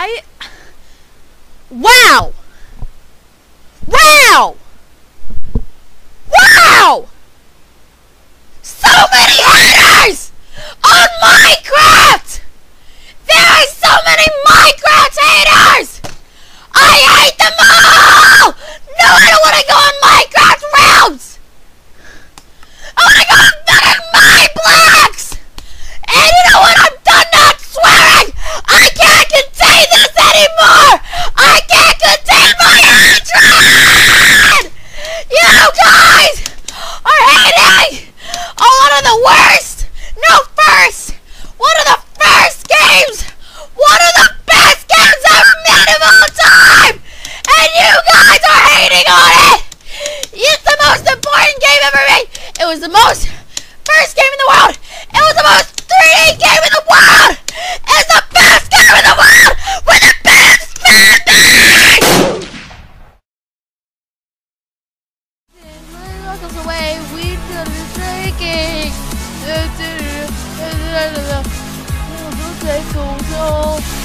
I. Wow! You guys! Are hating on one of the worst, no first, one of the first games, one of the best games ever made of all time, and you guys are hating on it. It's the most important game ever made. It was the most first game in the world. It was the most 3D game in the world. It's the best game in the world with the best fan base. Welcome away, we do the shaking. Take control.